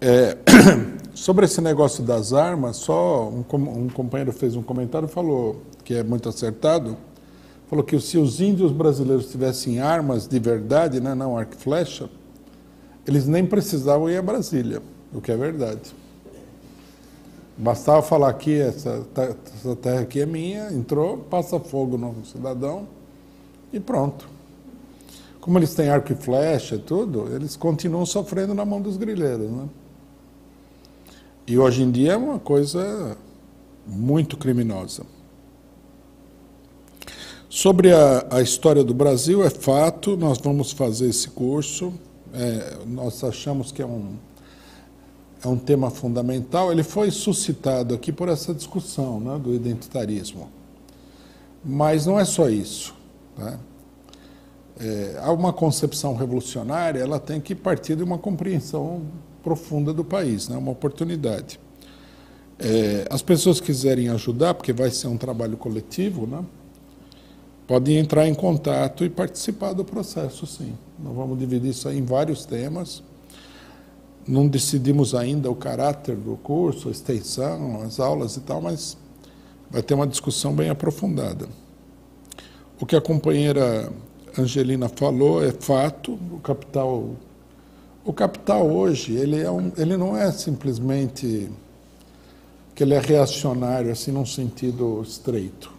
É, sobre esse negócio das armas, só um, um, companheiro fez um comentário falou, que é muito acertado, falou que se os índios brasileiros tivessem armas de verdade, né, não arco e flecha, eles nem precisavam ir a Brasília, o que é verdade. Bastava falar aqui, essa, essa terra aqui é minha, entrou, passa fogo no cidadão e pronto. Como eles têm arco e flecha e tudo, eles continuam sofrendo na mão dos grileiros. Né? E hoje em dia é uma coisa muito criminosa. Sobre a, a história do Brasil, é fato, nós vamos fazer esse curso. É, nós achamos que é um, é um tema fundamental. Ele foi suscitado aqui por essa discussão né, do identitarismo. Mas não é só isso. Né? É, há uma concepção revolucionária, ela tem que partir de uma compreensão profunda do país, né, uma oportunidade. É, as pessoas quiserem ajudar, porque vai ser um trabalho coletivo, né, podem entrar em contato e participar do processo, sim. Nós vamos dividir isso em vários temas não decidimos ainda o caráter do curso, a extensão, as aulas e tal, mas vai ter uma discussão bem aprofundada. O que a companheira Angelina falou é fato, o capital o capital hoje, ele, é um, ele não é simplesmente que ele é reacionário assim num sentido estreito.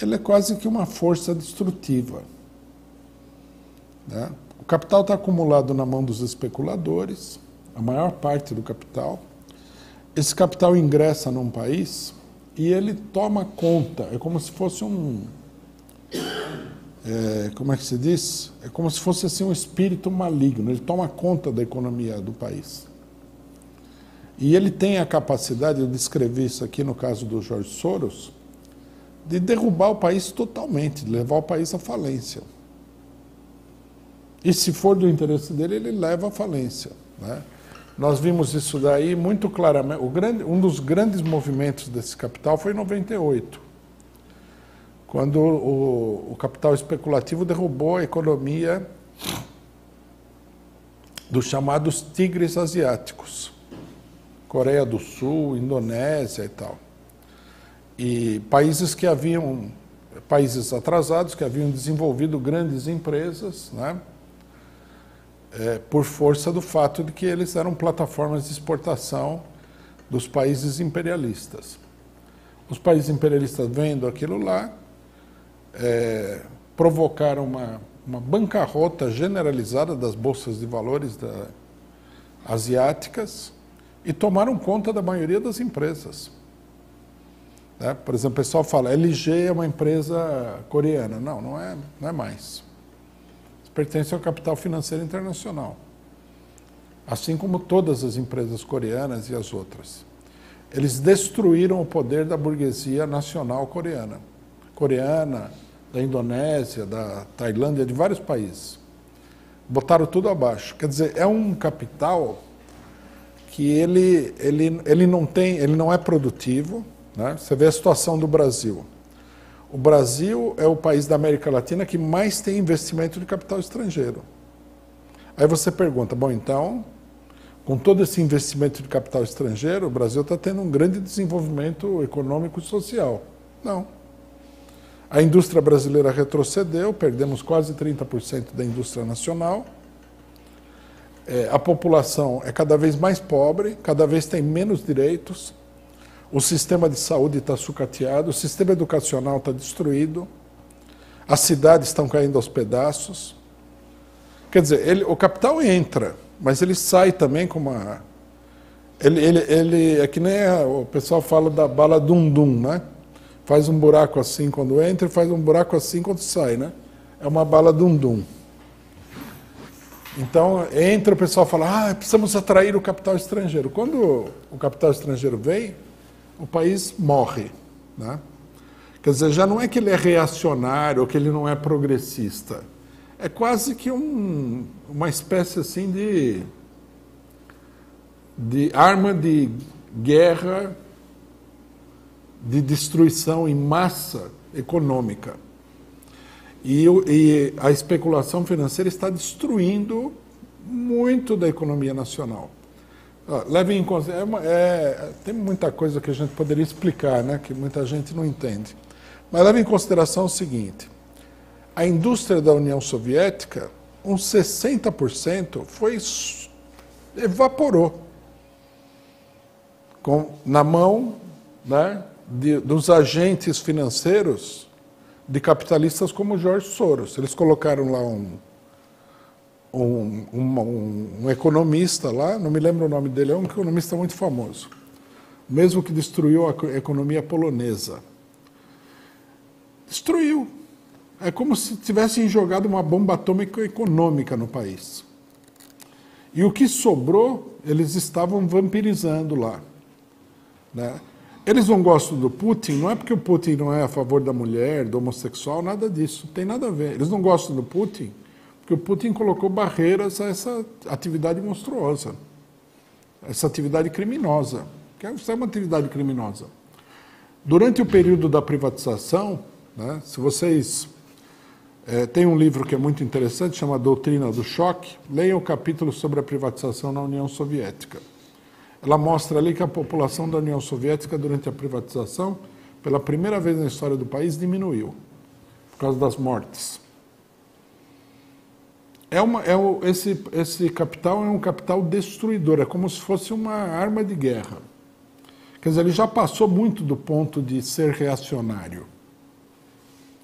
Ele é quase que uma força destrutiva. Né? capital está acumulado na mão dos especuladores, a maior parte do capital. Esse capital ingressa num país e ele toma conta, é como se fosse um. É, como é que se diz? É como se fosse assim um espírito maligno, ele toma conta da economia do país. E ele tem a capacidade, eu descrevi isso aqui no caso do Jorge Soros, de derrubar o país totalmente, de levar o país à falência. E se for do interesse dele, ele leva à falência. Né? Nós vimos isso daí muito claramente. Grande, um dos grandes movimentos desse capital foi em 98, quando o, o capital especulativo derrubou a economia dos chamados tigres asiáticos. Coreia do Sul, Indonésia e tal. E países que haviam, países atrasados, que haviam desenvolvido grandes empresas, né? é, por força do fato de que eles eram plataformas de exportação dos países imperialistas. Os países imperialistas, vendo aquilo lá, é, provocaram uma, uma bancarrota generalizada das bolsas de valores da, asiáticas e tomaram conta da maioria das empresas. Né? Por exemplo, o pessoal fala, LG é uma empresa coreana. Não, não é, não é mais pertence ao capital financeiro internacional, assim como todas as empresas coreanas e as outras. Eles destruíram o poder da burguesia nacional coreana, coreana, da Indonésia, da Tailândia, de vários países. Botaram tudo abaixo. Quer dizer, é um capital que ele, ele, ele não tem, ele não é produtivo. Né? Você vê a situação do Brasil. O Brasil é o país da América Latina que mais tem investimento de capital estrangeiro. Aí você pergunta, bom, então, com todo esse investimento de capital estrangeiro, o Brasil está tendo um grande desenvolvimento econômico e social. Não. A indústria brasileira retrocedeu, perdemos quase 30% da indústria nacional. É, a população é cada vez mais pobre, cada vez tem menos direitos, o sistema de saúde está sucateado, o sistema educacional está destruído, as cidades estão caindo aos pedaços. Quer dizer, ele, o capital entra, mas ele sai também com uma. Ele, ele, ele é que nem a, o pessoal fala da bala dum-dum, né? Faz um buraco assim quando entra e faz um buraco assim quando sai, né? É uma bala dum-dum. Então, entra o pessoal fala, ah, precisamos atrair o capital estrangeiro. Quando o capital estrangeiro vem, o país morre. Né? Quer dizer, já não é que ele é reacionário ou que ele não é progressista. É quase que um, uma espécie assim de, de arma de guerra, de destruição em massa econômica. E, e a especulação financeira está destruindo muito da economia nacional. leve em consideração. É, é, tem muita coisa que a gente poderia explicar, né, que muita gente não entende. Mas leve em consideração o seguinte: a indústria da União Soviética, uns 60% foi evaporou com, na mão né, de, dos agentes financeiros de capitalistas como George Soros. Eles colocaram lá um, um, um, um, economista lá, não me lembro o nome dele, é um economista muito famoso, mesmo que destruiu a economia polonesa. Destruiu. É como se tivessem jogado uma bomba atômica econômica no país. E o que sobrou, eles estavam vampirizando lá. Né? Eles não gostam do Putin, não é porque o Putin não é a favor da mulher, do homossexual, nada disso, tem nada a ver. Eles não gostam do Putin porque o Putin colocou barreiras a essa atividade monstruosa, essa atividade criminosa, que é uma atividade criminosa. Durante o período da privatização, né, se vocês é, tem um livro que é muito interessante, chama Doutrina do Choque, leiam o capítulo sobre a privatização na União Soviética. Ela mostra ali que a população da União Soviética, durante a privatização, pela primeira vez na história do país, diminuiu, por causa das mortes. É uma, é o, esse, esse capital é um capital destruidor, é como se fosse uma arma de guerra. Quer dizer, ele já passou muito do ponto de ser reacionário.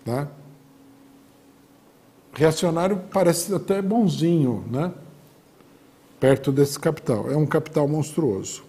Tá? Reacionário parece até bonzinho, né? Perto desse capital. É um capital monstruoso.